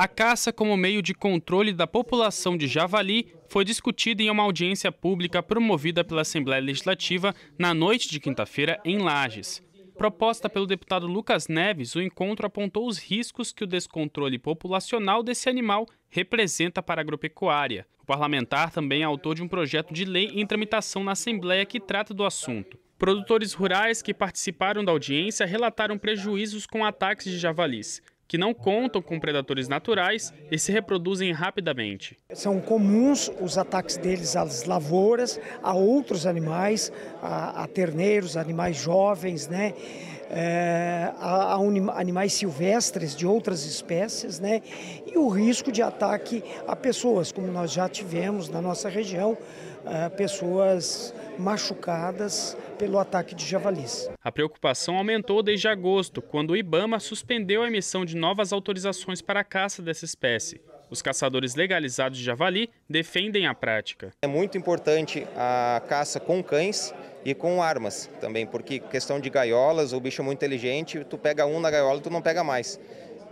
A caça como meio de controle da população de javali foi discutida em uma audiência pública promovida pela Assembleia Legislativa na noite de quinta-feira em Lages. Proposta pelo deputado Lucas Neves, o encontro apontou os riscos que o descontrole populacional desse animal representa para a agropecuária. O parlamentar também é autor de um projeto de lei em tramitação na Assembleia que trata do assunto. Produtores rurais que participaram da audiência relataram prejuízos com ataques de javalis que não contam com predadores naturais e se reproduzem rapidamente. São comuns os ataques deles às lavouras, a outros animais, a, a terneiros, animais jovens, né? É, a, a animais silvestres de outras espécies, né? E o risco de ataque a pessoas, como nós já tivemos na nossa região, é, pessoas machucadas pelo ataque de javalis. A preocupação aumentou desde agosto, quando o IBAMA suspendeu a emissão de novas autorizações para a caça dessa espécie. Os caçadores legalizados de javali defendem a prática. É muito importante a caça com cães e com armas também, porque questão de gaiolas, o bicho é muito inteligente, tu pega um na gaiola, tu não pega mais,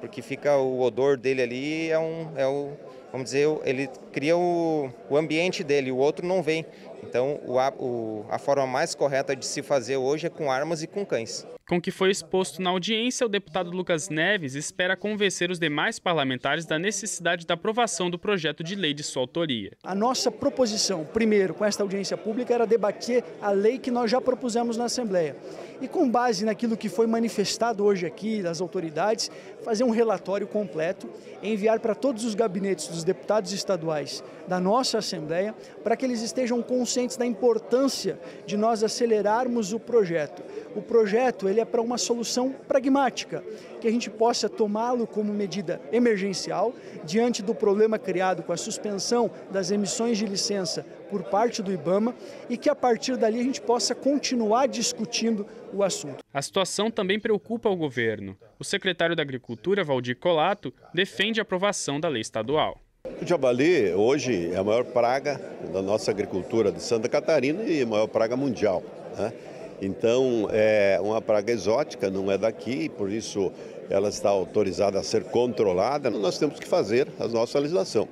porque fica o odor dele ali é um é o vamos dizer, ele cria o, o ambiente dele, o outro não vem. Então, o, o, a forma mais correta de se fazer hoje é com armas e com cães. Com o que foi exposto na audiência, o deputado Lucas Neves espera convencer os demais parlamentares da necessidade da aprovação do projeto de lei de sua autoria. A nossa proposição, primeiro, com esta audiência pública, era debater a lei que nós já propusemos na Assembleia. E com base naquilo que foi manifestado hoje aqui das autoridades, fazer um relatório completo, enviar para todos os gabinetes dos deputados estaduais da nossa Assembleia, para que eles estejam conscientes da importância de nós acelerarmos o projeto. O projeto ele é para uma solução pragmática, que a gente possa tomá-lo como medida emergencial diante do problema criado com a suspensão das emissões de licença por parte do IBAMA e que a partir dali a gente possa continuar discutindo o assunto. A situação também preocupa o governo. O secretário da Agricultura, Valdir Colato, defende a aprovação da lei estadual. O javali hoje é a maior praga da nossa agricultura de Santa Catarina e a maior praga mundial. Né? Então, é uma praga exótica, não é daqui, por isso ela está autorizada a ser controlada. Nós temos que fazer a nossa legislação.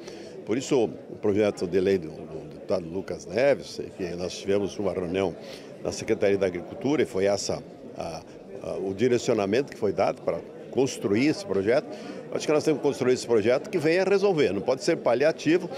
Por isso, o projeto de lei do, do deputado Lucas Neves, que nós tivemos uma reunião na Secretaria da Agricultura e foi essa a, a, o direcionamento que foi dado para construir esse projeto. Acho que nós temos que construir esse projeto que venha resolver, não pode ser paliativo,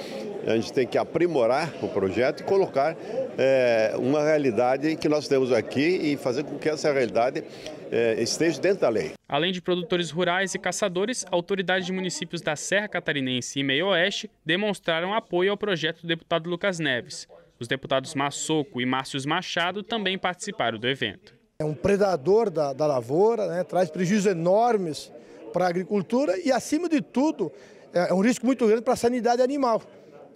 a gente tem que aprimorar o projeto e colocar é, uma realidade que nós temos aqui e fazer com que essa realidade é, esteja dentro da lei. Além de produtores rurais e caçadores, autoridades de municípios da Serra Catarinense e Meio Oeste demonstraram apoio ao projeto do deputado Lucas Neves. Os deputados Massoco e Márcios Machado também participaram do evento. É um predador da, da lavoura, né, traz prejuízos enormes para a agricultura e, acima de tudo, é, é um risco muito grande para a sanidade animal.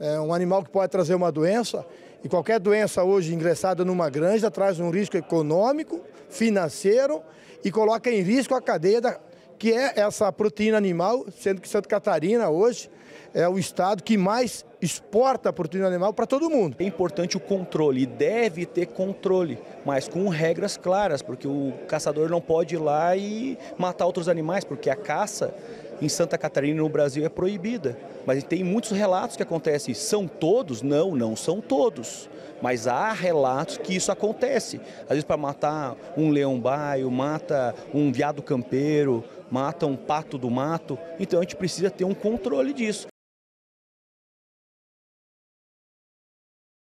É um animal que pode trazer uma doença e qualquer doença hoje ingressada numa granja traz um risco econômico, financeiro e coloca em risco a cadeia da, que é essa proteína animal, sendo que Santa Catarina hoje é o estado que mais exporta proteína animal para todo mundo. É importante o controle, deve ter controle, mas com regras claras, porque o caçador não pode ir lá e matar outros animais, porque a caça em Santa Catarina no Brasil é proibida. Mas tem muitos relatos que acontecem. São todos? Não, não são todos. Mas há relatos que isso acontece. Às vezes para matar um leão baio, mata um viado campeiro, mata um pato do mato. Então a gente precisa ter um controle disso.